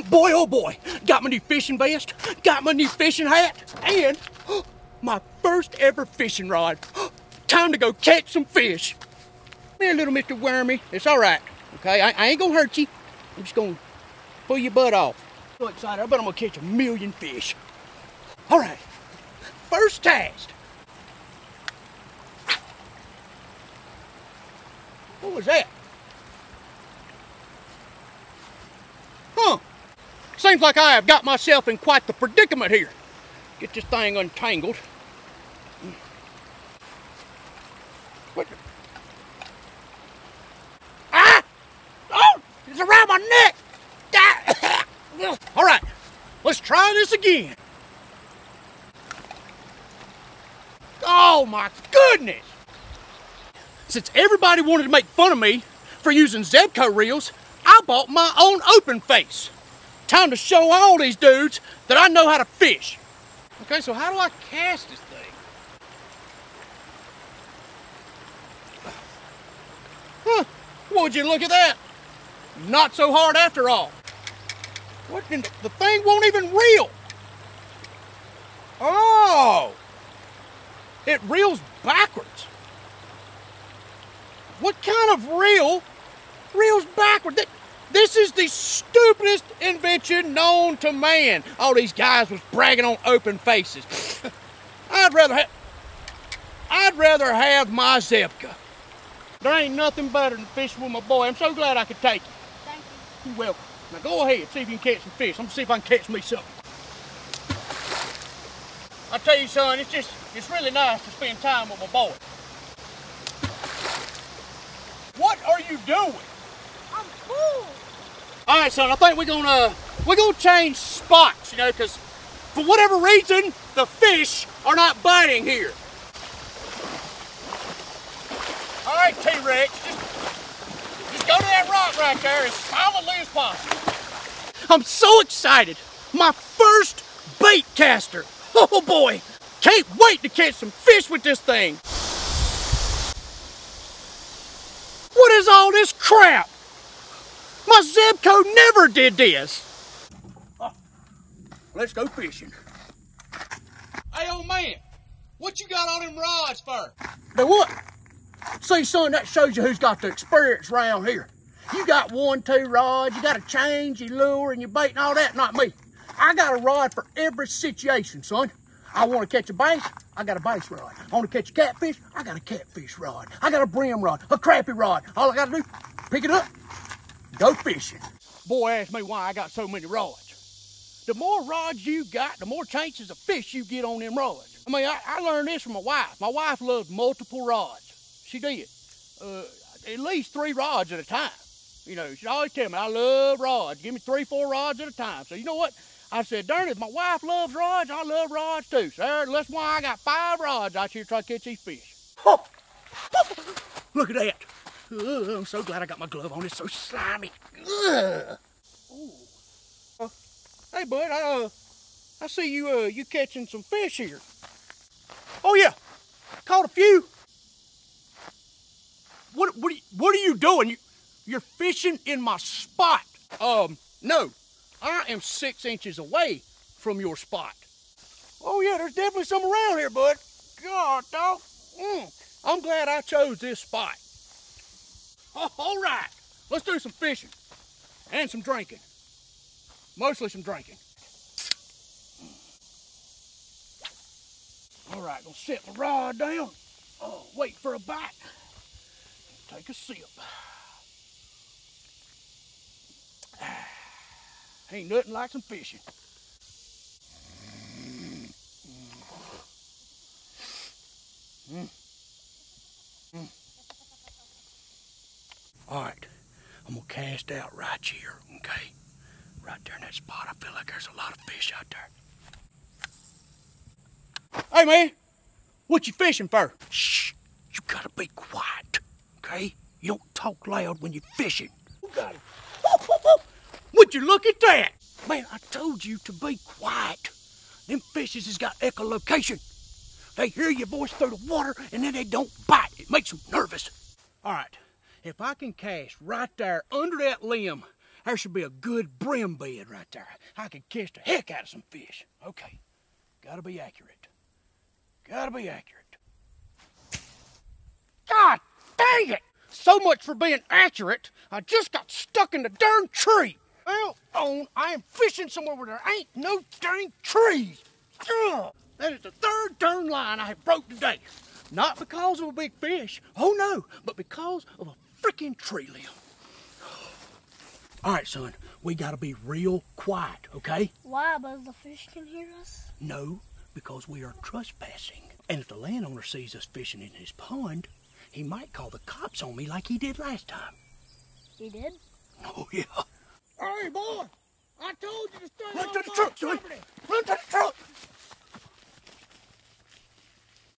Boy, oh boy, got my new fishing vest, got my new fishing hat, and my first ever fishing rod. Time to go catch some fish. Come here, little Mr. Wormy. It's all right, okay? I, I ain't gonna hurt you. I'm just gonna pull your butt off. So excited, I bet I'm gonna catch a million fish. All right, first cast. What was that? Huh. Seems like I have got myself in quite the predicament here. Get this thing untangled. What? Ah! Oh! It's around my neck! Ah! All right, let's try this again. Oh my goodness! Since everybody wanted to make fun of me for using Zebco reels, I bought my own open face. Time to show all these dudes that I know how to fish. Okay, so how do I cast this thing? Huh, would you look at that? Not so hard after all. What in the, the thing won't even reel. Oh! It reels backwards. What kind of reel reels backwards? This is the stupidest invention known to man. All these guys was bragging on open faces. I'd rather have I'd rather have my Zebco. There ain't nothing better than fishing with my boy. I'm so glad I could take you. Thank you. You're welcome. Now go ahead, see if you can catch some fish. I'm gonna see if I can catch me something. I tell you, son, it's just it's really nice to spend time with my boy. What are you doing? I'm cool. All right, son. I think we're gonna we're gonna change spots, you know, because for whatever reason the fish are not biting here. All right, T-Rex, just just go to that rock right there as silently as possible. I'm so excited! My first bait caster. Oh boy! Can't wait to catch some fish with this thing. What is all this crap? My Zebco never did this. Oh, let's go fishing. Hey, old man, what you got on them rods for? The what? See, son, that shows you who's got the experience around here. You got one, two rods, you got a change your lure and your bait and all that, not me. I got a rod for every situation, son. I want to catch a bass, I got a bass rod. I want to catch a catfish, I got a catfish rod. I got a brim rod, a crappie rod. All I got to do, pick it up, go fishing. Boy asked me why I got so many rods. The more rods you got, the more chances of fish you get on them rods. I mean, I, I learned this from my wife. My wife loves multiple rods. She did. Uh, at least three rods at a time. You know, she always tell me, I love rods. Give me three, four rods at a time. So you know what? I said, darn it, if my wife loves rods, I love rods too. So that's why I got five rods out here trying to catch these fish. Oh, look at that. Ugh, I'm so glad I got my glove on. It's so slimy. Ugh. Uh, hey, bud, I, uh, I see you, uh, you catching some fish here. Oh, yeah. Caught a few. What, what, are you, what are you doing? You, you're fishing in my spot. Um, no. I am six inches away from your spot. Oh, yeah, there's definitely some around here, bud. God, dog. Mm, I'm glad I chose this spot. Oh, all right, let's do some fishing and some drinking. Mostly some drinking. All right, gonna set my rod down. Oh, wait for a bite. Take a sip. Ain't nothing like some fishing. Mm. All right, I'm gonna cast out right here, okay? Right there in that spot. I feel like there's a lot of fish out there. Hey man, what you fishing for? Shh, you gotta be quiet, okay? You don't talk loud when you're fishing. Who got it? Would you look at that? Man, I told you to be quiet. Them fishes has got echolocation. They hear your voice through the water and then they don't bite. It makes them nervous. All right, if I can cast right there under that limb there should be a good brim bed right there. I could catch the heck out of some fish. Okay, gotta be accurate. Gotta be accurate. God dang it! So much for being accurate. I just got stuck in the darn tree. Well, on, I am fishing somewhere where there ain't no dang trees. Ugh. That is the third darn line I have broke today. Not because of a big fish. Oh no, but because of a freaking tree limb. All right, son, we gotta be real quiet, okay? Why? Because the fish can hear us? No, because we are trespassing. And if the landowner sees us fishing in his pond, he might call the cops on me like he did last time. He did? Oh, yeah. Hey, boy! I told you to stay Run off to the my truck, son. property. Run to the truck.